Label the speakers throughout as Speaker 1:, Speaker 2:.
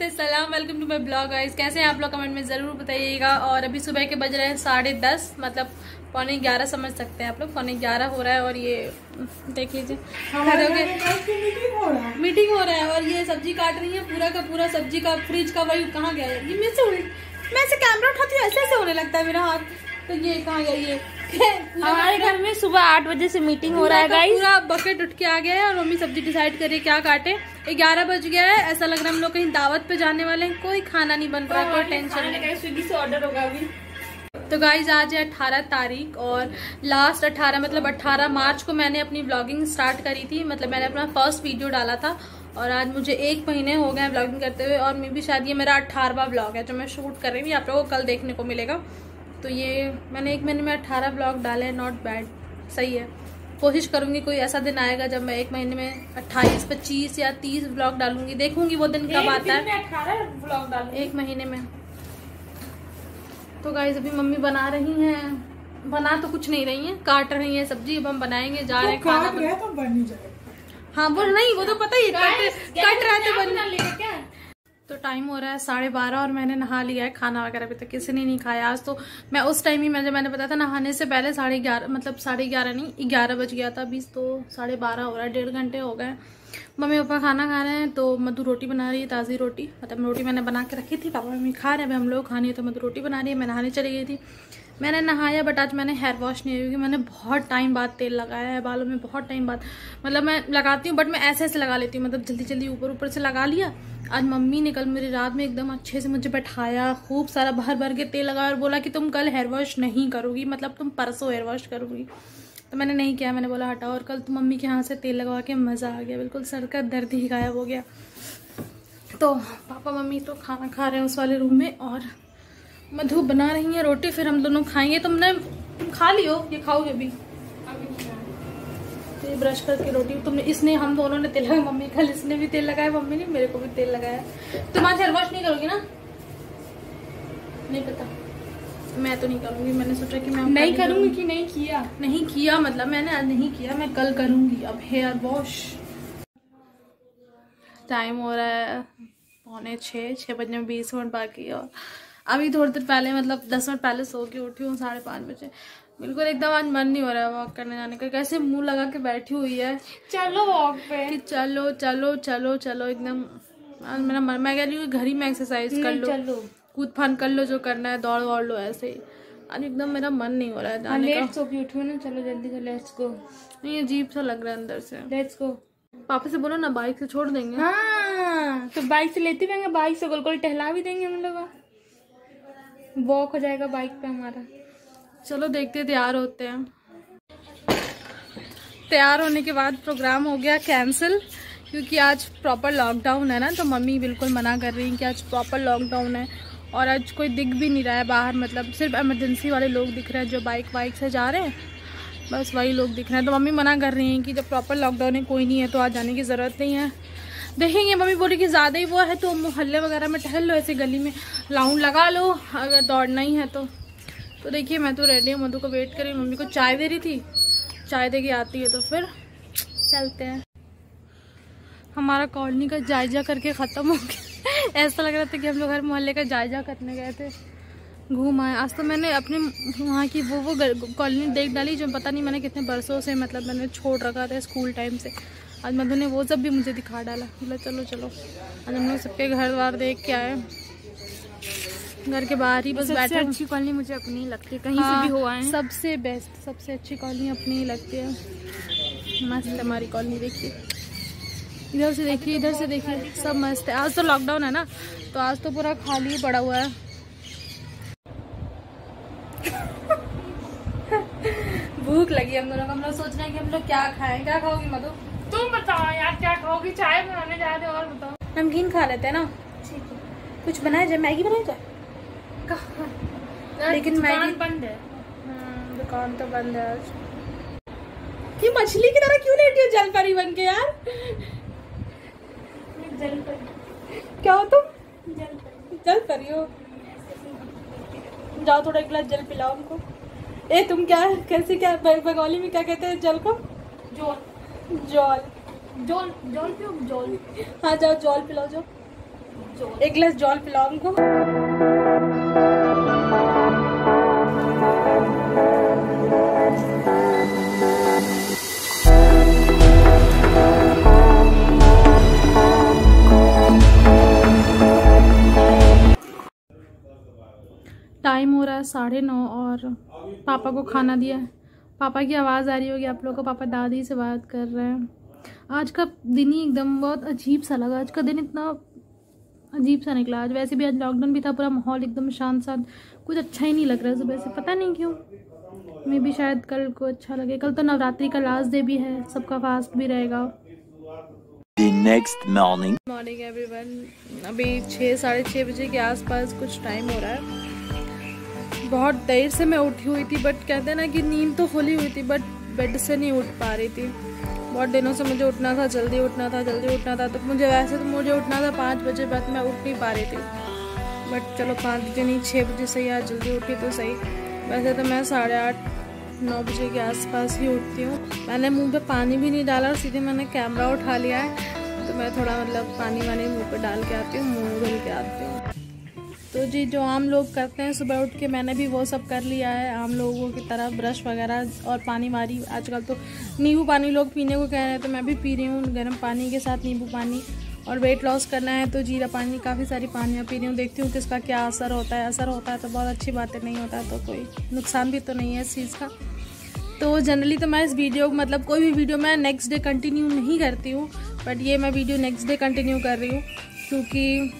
Speaker 1: Blog guys कैसे हैं आप लोग? कमेंट में ज़रूर बताइएगा। और अभी सुबह के बज रहे हैं साढ़े दस मतलब पौने ग्यारह समझ सकते हैं आप लोग। पौने ग्यारह हो रहा है और ये देख लीजिए। खड़े हो गए मीटिंग हो। रहा है और ये सब्ज़ी काट रही है। पूरा का पूरा सब्ज़ी का फ्रिज का वही कहाँ गया है? ये मैं से मैं से कैमरा उठाती हूँ ऐसे ऐसे होने लगता है मेरा हाथ। तो ये कहाँ गया? ये
Speaker 2: हमारे घर में सुबह आठ बजे से मीटिंग हो रहा है गाइस
Speaker 1: पूरा बकेट उठ के आ गया है और मम्मी सब्ज़ी डिसाइड करी क्या काटे। ग्यारह बज गया है ऐसा लग रहा है हम लोग कहीं दावत पे जाने वाले हैं। कोई खाना नहीं बन रहा कोई टेंशन नहीं।
Speaker 2: स्विगी से ऑर्डर होगा अभी।
Speaker 1: तो गाइज़ आज है अट्ठारह तारीख और लास्ट अट्ठारह मतलब अट्ठारह मार्च को मैंने अपनी ब्लॉगिंग स्टार्ट करी थी। मतलब मैंने अपना फ़र्स्ट वीडियो डाला था और आज मुझे एक महीने हो गए हैं ब्लॉगिंग करते हुए और मे भी शायद ये मेरा अट्ठारहवा ब्लॉग है जो मैं शूट कर रही हूँ। आप लोगों को कल देखने को मिलेगा। तो ये मैंने एक महीने में अट्ठारह ब्लॉग डाले हैं नॉट बैड सही है। कोशिश करूँगी कोई ऐसा दिन आएगा जब मैं एक महीने में अट्ठाईस पच्चीस या तीस ब्लॉग डालूँगी। देखूँगी वो दिन कब आता है। एक महीने में। तो गाइस अभी मम्मी बना रही हैं। बना तो कुछ नहीं रही हैं। काट रही हैं सब्ज़ी। अब हम बनाएँगे जा रहे हैं खाना बना-
Speaker 3: तो बन ही जाएगा।
Speaker 1: हाँ वो नहीं वो तो पता ही कट कट रहा तो बन तो टाइम हो रहा है साढ़े बारह और मैंने नहा लिया है, खाना वगैरह अभी तक किसी ने नहीं खाया। आज तो मैं उस टाइम ही मैं, जब मैंने बताया था नहाने से पहले साढ़े ग्यारह मतलब साढ़े ग्यारह नहीं, ग्यारह बज गया था अभी तो साढ़े बारह हो रहा है, डेढ़ घंटे हो गए। मम्मी पापा खाना खा रहे हैं तो मधु रोटी बना रही है, ताज़ी रोटी। मतलब रोटी मैंने बना के रखी थी, पापा मम्मी खा रहे हैं अभी हम लोग खानी है तो मधु रोटी बना रही है, मैं नहाने चली गई थी। मैंने नहाया बट आज मैंने हेयर वॉश नहीं क्योंकि मैंने बहुत टाइम बाद तेल लगाया है, बालों में बहुत टाइम बाद। मतलब मैं लगाती हूँ बट मैं ऐसे ऐसे लगा लेती हूँ मतलब जल्दी जल्दी ऊपर ऊपर से लगा लिया आज मम्मी ने कल मेरी रात में एकदम अच्छे से मुझे बैठाया, खूब सारा भर भर के तेल लगाया और बोला कि तुम कल हेयर वॉश नहीं करोगी मतलब तुम परसों हेयर वॉश करोगी। तो मैंने नहीं किया, मैंने बोला हटाओ और कल तो मम्मी के यहाँ से तेल लगवा के मज़ा आ गया, बिल्कुल सर का दर्द ही गायब हो गया। तो पापा मम्मी तो खाना खा रहे हैं उस वाले रूम में और मधु बना रही है, रोटी फिर हम दोनों खाएँगे। तुमने तुम खा लियो? ये खाओगे अभी? ये ब्रश करके रोटी तुमने इसने हम दोनों ने तेल लगाया मम्मी कल इसने भी तेल लगाया मम्मी ने मेरे को भी तेल लगाया। तुम आज हेयर वॉश नहीं करोगी ना? नहीं पता। मैं तो नहीं करूँगी मैंने सोचा कि मैं
Speaker 2: नहीं करूँगी कि नहीं किया?
Speaker 1: नहीं किया मतलब मैंने आज नहीं किया मैं कल करूँगी अब हेयर वॉश टाइम हो रहा है पौने छः छः बजने में बीस मिनट बाकी और अभी थोड़ी देर पहले मतलब दस मिनट पहले सो के उठी हूँ साढ़े पाँच बजे। बिल्कुल एकदम आज मन नहीं हो रहा है वॉक करने जाने का। कैसे मुँह लगा के बैठी हुई है?
Speaker 2: चलो वॉक पे।
Speaker 1: कि चलो चलो चलो चलो एकदम। आज मेरा मन मैं कह रही हूँ घर ही में एक्सरसाइज कर लो। कूद फान कर लो जो करना है दौड़ वौड़ लो ऐसे ही। आज एकदम मेरा मन नहीं हो रहा है जाने का।
Speaker 2: लेट सो के उठो ना चलो जल्दी से लेट्स गो
Speaker 1: नहीं अजीब सा लग रहा है अंदर से।
Speaker 2: लेट्स गो
Speaker 1: पापा से बोलो ना बाइक से छोड़ देंगे।
Speaker 2: हाँ तो बाइक से लेते रहेंगे बाइक से गोल गोल टहला भी देंगे हम लोग। वॉक हो जाएगा बाइक पे हमारा।
Speaker 1: चलो देखते तैयार होते हैं। तैयार होने के बाद प्रोग्राम हो गया कैंसिल क्योंकि आज प्रॉपर लॉकडाउन है ना तो मम्मी बिल्कुल मना कर रही हैं कि आज प्रॉपर लॉकडाउन है, और आज कोई दिख भी नहीं रहा है बाहर मतलब सिर्फ़ इमरजेंसी वाले लोग दिख रहे हैं जो बाइक वाइक से जा रहे हैं, बस वही लोग दिख रहे हैं। तो मम्मी मना कर रही हैं कि जब प्रॉपर लॉकडाउन है, कोई नहीं है तो आज जाने की ज़रूरत नहीं है। देखेंगे, मम्मी बोली कि ज़्यादा ही वो है तो मोहल्ले वगैरह में टहल लो, ऐसे गली में राउंड लगा लो, अगर दौड़ना ही है तो। तो देखिए, मैं तो रेडी हूँ। मधु को वेट करी मम्मी को चाय दे रही थी। चाय दे के आती है तो फिर चलते हैं। हमारा कॉलोनी का जायजा करके ख़त्म हो गया। ऐसा लग रहा था कि हम लोग हर मोहल्ले का जायजा करने गए थे। घूम आए। आज तो मैंने अपने वहाँ की वो वो कॉलोनी देख डाली जो पता नहीं मैंने कितने बरसों से मतलब मैंने छोड़ रखा था स्कूल टाइम से। आज मधु ने वो सब भी मुझे दिखा डाला। बोला, चलो चलो। आज हम लोग सबके घर द्वार देख के आए। घर के बाहर ही बस
Speaker 2: सबसे
Speaker 1: बैठे
Speaker 2: अच्छी कॉलोनी मुझे अपनी लगती है। कहीं
Speaker 1: हाँ,
Speaker 2: से भी हो आए हैं।
Speaker 1: सबसे बेस्ट सबसे अच्छी कॉलोनी अपनी ही लगती है। मस्त है हमारी कॉलोनी देखिए। इधर से देखिए इधर से देखिए सब मस्त है। आज तो लॉकडाउन है ना तो आज तो पूरा खाली ही पड़ा हुआ है। भूख लगी हम दोनों को। हम लोग सोच रहे हैं कि हम लोग क्या खाएँ। क्या खाओगी मधु?
Speaker 2: तुम बताओ यार क्या खाओगी? चाय बनाने जा रहे हो और बताओ।
Speaker 1: नमकीन खा लेते हैं ना? कुछ बनाया जाए? मैगी बनाई जाए? लेकिन मैगी-
Speaker 2: बंद है।
Speaker 1: हम्म, दुकान तो बंद है आज। ये मछली की तरह क्यों लेटी हो जल परी बन के यार?
Speaker 2: जल पर
Speaker 1: क्या हो तुम?
Speaker 2: जल पर
Speaker 1: जल परी हो। जाओ थोड़ा एक गिलास जल पिलाओ हमको। ए तुम क्या कैसे क्या बंगाली में क्या कहते हैं जल को?
Speaker 2: जोल।
Speaker 1: जौल।
Speaker 2: जोल जोल पियो जोल।
Speaker 1: हाँ जाओ जौल पिलाओ जाओ। एक गिलास जल पिलाओ उनको साढ़े नौ और पापा को खाना दिया है। पापा की आवाज़ आ रही होगी आप लोगों को पापा दादी से बात कर रहे हैं। आज का दिन ही एकदम बहुत अजीब सा लगा। आज का दिन इतना अजीब सा निकला। आज वैसे भी आज लॉकडाउन भी था पूरा माहौल एकदम शांत शांत कुछ अच्छा ही नहीं लग रहा सुबह से पता नहीं क्यों। मे भी शायद कल को अच्छा लगे। कल तो नवरात्रि का लास्ट डे भी है सबका फास्ट भी रहेगा।
Speaker 3: नेक्स्ट मॉर्निंग
Speaker 1: मॉर्निंग एवरीवन अभी छः साढ़े छः बजे के आसपास कुछ टाइम हो रहा है। बहुत देर से मैं उठी हुई थी बट कहते हैं ना कि नींद तो खुली हुई थी बट बेड से नहीं उठ पा रही थी। बहुत दिनों से मुझे उठना था, जल्दी उठना था, जल्दी उठना था तो मुझे वैसे तो मुझे उठना था पाँच बजे बाद मैं उठ नहीं पा रही थी। बट चलो पाँच बजे नहीं छः बजे से आज जल्दी उठी तो सही। वैसे तो मैं साढ़े आठ, नौ बजे के आसपास ही उठती हूँ। मैंने मुँह पे पानी भी नहीं डाला, सीधे मैंने कैमरा उठा लिया है। तो मैं थोड़ा मतलब पानी वानी मुँह पे डाल के आती हूँ, मुँह धुल के आती हूँ। तो जी, जो आम लोग करते हैं, सुबह उठ के मैंने भी वो सब कर लिया है। आम लोगों की तरह ब्रश वगैरह और पानी वारी। आजकल तो नींबू पानी लोग पीने को कह रहे हैं तो मैं भी पी रही हूँ गर्म पानी के साथ नींबू पानी और वेट लॉस करना है तो जीरा पानी, काफ़ी सारी पानियाँ पी रही हूँ। देखती हूँ किसका क्या असर होता है। असर होता है तो बहुत अच्छी बात नहीं होता तो कोई नुकसान भी तो नहीं है इस चीज़ का। तो जनरली तो मैं इस वीडियो मतलब कोई भी वीडियो मैं नेक्स्ट डे कंटिन्यू नहीं करती हूँ बट ये मैं वीडियो नेक्स्ट डे कंटिन्यू कर रही हूँ, क्योंकि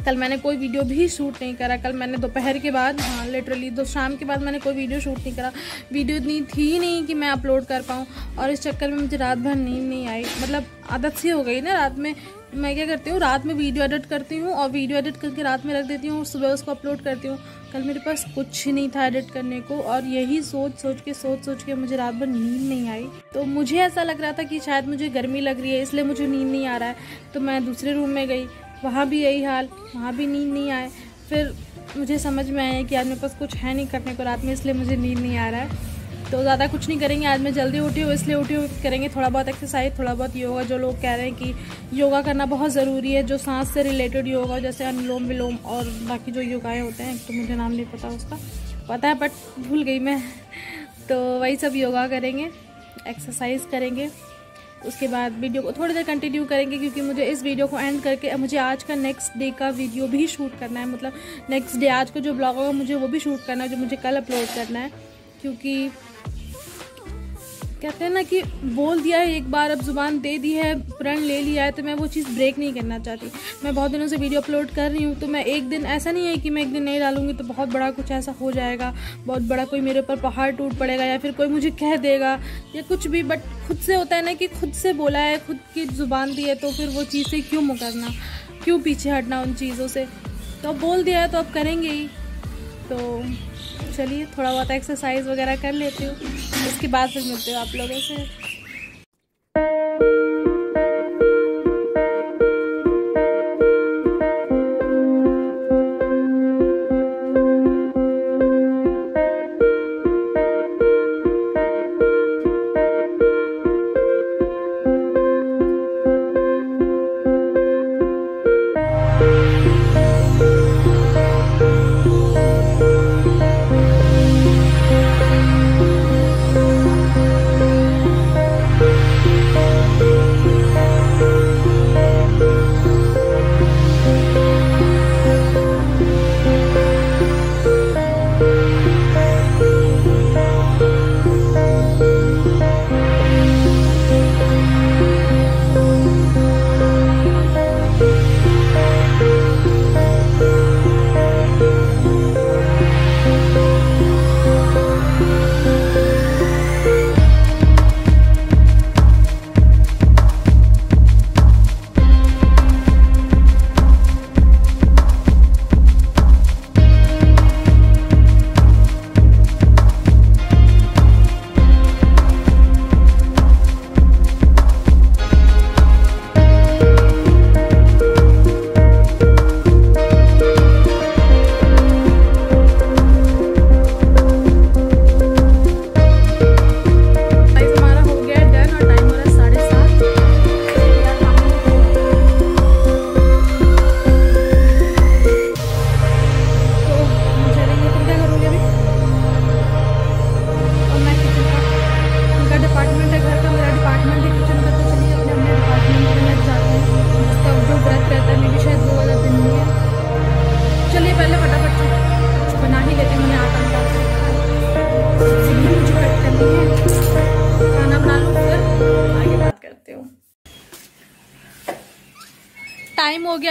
Speaker 1: कल मैंने कोई वीडियो भी शूट नहीं करा। कल मैंने दोपहर के बाद हाँ लिटरली दो शाम के बाद मैंने कोई वीडियो शूट नहीं करा। वीडियो इतनी थी नहीं कि मैं अपलोड कर पाऊँ और इस चक्कर में मुझे रात भर नींद नहीं आई। मतलब आदत सी हो गई ना रात में। मैं क्या करती हूँ, रात में वीडियो एडिट करती हूँ और वीडियो एडिट करके रात में रख देती हूँ और सुबह उसको अपलोड करती हूँ। कल मेरे पास कुछ ही नहीं था एडिट करने को और यही सोच सोच के, सोच सोच के मुझे रात भर नींद नहीं आई। तो मुझे ऐसा लग रहा था कि शायद मुझे गर्मी लग रही है, इसलिए मुझे नींद नहीं आ रहा है। तो मैं दूसरे रूम में गई वहाँ भी यही हाल, वहाँ भी नींद नहीं आए। फिर मुझे समझ में आया कि आज मेरे पास कुछ है नहीं करने को रात में, इसलिए मुझे नींद नहीं आ रहा है। तो ज़्यादा कुछ नहीं करेंगे, आज मैं जल्दी उठी हूँ, इसलिए उठी हूँ करेंगे थोड़ा बहुत एक्सरसाइज थोड़ा बहुत योगा जो लोग कह रहे हैं कि योगा करना बहुत ज़रूरी है, जो सांस से रिलेटेड योगा जैसे अनुलोम विलोम और बाकी जो योगाएँ होते हैं तो मुझे नाम नहीं पता उसका। पता है बट भूल गई मैं। तो वही सब योगा करेंगे एक्सरसाइज करेंगे। उसके बाद वीडियो को थोड़ी देर कंटिन्यू करेंगे क्योंकि मुझे इस वीडियो को एंड करके मुझे आज का नेक्स्ट डे का वीडियो भी शूट करना है। मतलब नेक्स्ट डे आज का जो ब्लॉग होगा, मुझे वो भी शूट करना है जो मुझे कल अपलोड करना है। क्योंकि कहते हैं ना कि बोल दिया है, एक बार अब ज़ुबान दे दी है, प्रण ले लिया है तो मैं वो चीज़ ब्रेक नहीं करना चाहती। मैं बहुत दिनों से वीडियो अपलोड कर रही हूँ तो मैं एक दिन ऐसा नहीं है कि मैं एक दिन नहीं डालूँगी तो बहुत बड़ा कुछ ऐसा हो जाएगा। बहुत बड़ा कोई मेरे ऊपर पहाड़ टूट पड़ेगा या फिर कोई मुझे कह देगा, या कुछ भी बट खुद से होता है ना कि खुद से बोला है, खुद की ज़ुबान दी है तो फिर वो चीज़ से क्यों मुकरना? क्यों पीछे हटना उन चीज़ों से? तो अब बोल दिया है तो अब करेंगे ही। तो चलिए, थोड़ा बहुत एक्सरसाइज वगैरह कर लेती हूँ। उसके बाद फिर मिलते हो आप लोगों से।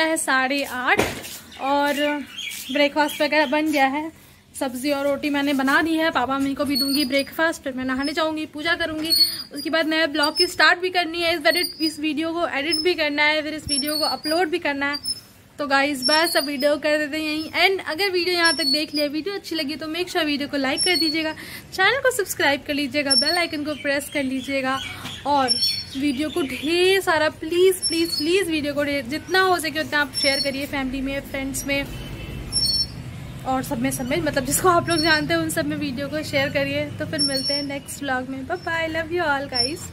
Speaker 1: हो साढ़े आठ और ब्रेकफास्ट वगैरह बन गया है। सब्ज़ी और रोटी मैंने बना दी है। पापा मम्मी को भी दूँगी ब्रेकफास्ट फिर मैं नहाने जाऊँगी, पूजा करूँगी। उसके बाद नए ब्लॉग की स्टार्ट भी करनी है। इस एडिट इस वीडियो को एडिट भी करना है, फिर इस वीडियो को अपलोड भी करना है। तो गाइज़ बस अब वीडियो कर देते हैं यहीं एंड अगर वीडियो यहाँ तक देख लिया वीडियो अच्छी लगी तो मेक श्योर वीडियो को लाइक कर दीजिएगा। चैनल को सब्सक्राइब कर लीजिएगा बेल आइकन को प्रेस कर लीजिएगा। और वीडियो को ढेर सारा प्लीज़ प्लीज़ प्लीज़ वीडियो को जितना हो सके उतना आप शेयर करिए फैमिली में फ्रेंड्स में, और सब में सब में मतलब जिसको आप लोग जानते हैं, उन सब में वीडियो को शेयर करिए। तो फिर मिलते हैं नेक्स्ट व्लॉग में। Bye love you all guys